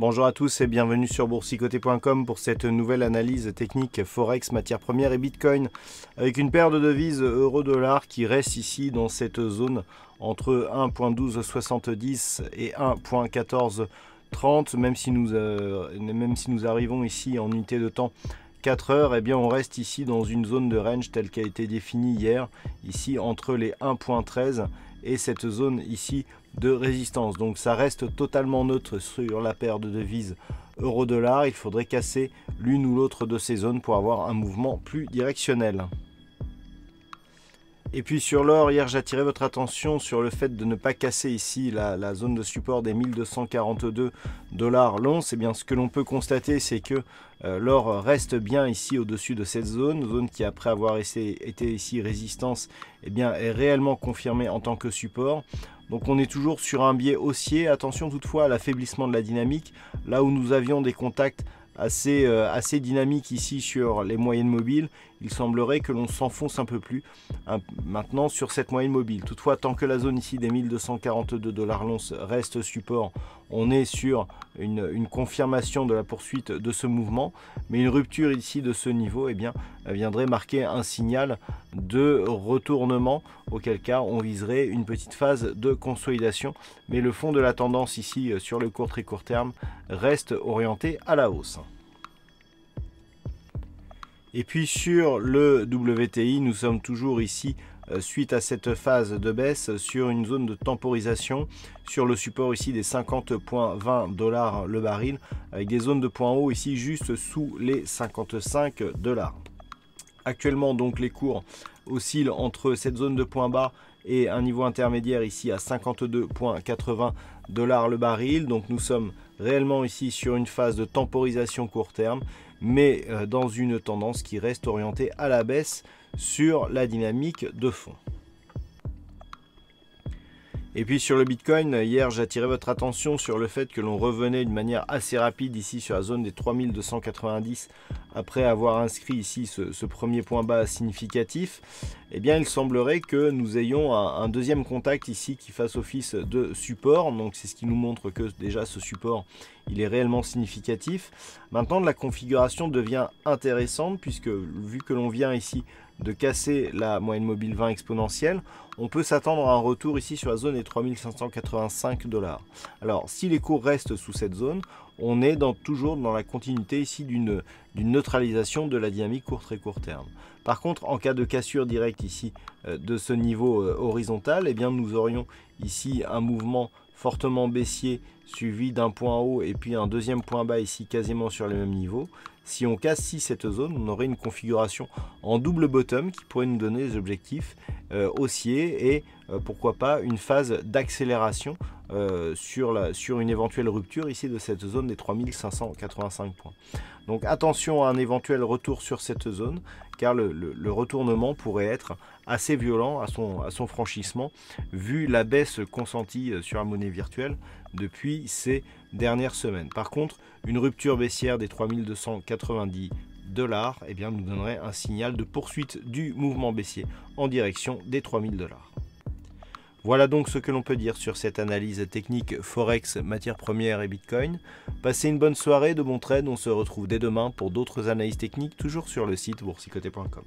Bonjour à tous et bienvenue sur boursicoté.com pour cette nouvelle analyse technique Forex, matières premières et Bitcoin avec une paire de devises euro-dollar qui reste ici dans cette zone entre 1.1270 et 1.1430 même, si nous, euh, même si nous arrivons ici en unité de temps 4 heures, eh bien on reste ici dans une zone de range telle qu'a été définie hier, ici entre les 1.13 et cette zone ici de résistance. Donc ça reste totalement neutre sur la paire de devises euro-dollar. Il faudrait casser l'une ou l'autre de ces zones pour avoir un mouvement plus directionnel. Et puis sur l'or, hier j'attirais votre attention sur le fait de ne pas casser ici la, zone de support des 1242 dollars l'once. Et eh bien ce que l'on peut constater c'est que euh, l'or reste bien ici au-dessus de cette zone, zone qui après avoir été, ici résistance eh bien, est réellement confirmée en tant que support. Donc on est toujours sur un biais haussier. Attention toutefois à l'affaiblissement de la dynamique. Là où nous avions des contacts assez, euh, assez dynamique ici sur les moyennes mobiles. Il semblerait que l'on s'enfonce un peu plus maintenant sur cette moyenne mobile. Toutefois, tant que la zone ici des 1242 dollars l'once reste support, on est sur une, confirmation de la poursuite de ce mouvement. Mais une rupture ici de ce niveau eh viendrait marquer un signal de retournement, auquel cas on viserait une petite phase de consolidation. Mais le fond de la tendance ici euh, sur le court très court terme reste orienté à la hausse. Et puis sur le WTI, nous sommes toujours ici euh, suite à cette phase de baisse sur une zone de temporisation sur le support ici des 50.20 dollars le baril avec des zones de points haut ici juste sous les 55 dollars. Actuellement donc les cours oscillent entre cette zone de point bas et un niveau intermédiaire ici à 52.80 dollars le baril. Donc nous sommes réellement ici sur une phase de temporisation court terme, mais euh, dans une tendance qui reste orientée à la baisse sur la dynamique de fond. Et puis sur le Bitcoin, hier j'attirais votre attention sur le fait que l'on revenait d'une manière assez rapide ici sur la zone des 3290 après avoir inscrit ici ce, premier point bas significatif. Eh bien il semblerait que nous ayons un, deuxième contact ici qui fasse office de support. Donc c'est ce qui nous montre que déjà ce support il est réellement significatif. Maintenant la configuration devient intéressante puisque vu que l'on vient ici de casser la moyenne mobile 20 exponentielle, on peut s'attendre à un retour ici sur la zone des 3585 dollars. Alors si les cours restent sous cette zone, on est toujours dans la continuité ici d'une neutralisation de la dynamique court très court terme. Par contre, en cas de cassure directe ici euh, de ce niveau euh, horizontal, eh bien nous aurions ici un mouvement fortement baissier suivi d'un point haut et puis un deuxième point bas ici quasiment sur le même niveau. Si on casse ici cette zone, on aurait une configuration en double bottom qui pourrait nous donner des objectifs euh, haussiers et euh, pourquoi pas une phase d'accélération euh, sur, une éventuelle rupture ici de cette zone des 3585 points. Donc attention à un éventuel retour sur cette zone car le, retournement pourrait être assez violent à son, franchissement vu la baisse consentie sur la monnaie virtuelle depuis ces dernières semaines. Par contre, une rupture baissière des 3290 dollars eh bien, nous donnerait un signal de poursuite du mouvement baissier en direction des 3000 dollars. Voilà donc ce que l'on peut dire sur cette analyse technique Forex, matières premières et Bitcoin. Passez une bonne soirée, de bons trades, on se retrouve dès demain pour d'autres analyses techniques, toujours sur le site boursicoté.com.